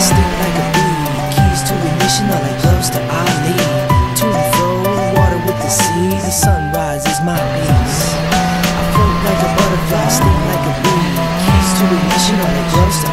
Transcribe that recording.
stick like a bee. Keys to ignition are like close to Ali. To and fro water with the sea The sunrise is my peace. I float like a butterfly, stick like a bee. Keys to ignition are like close to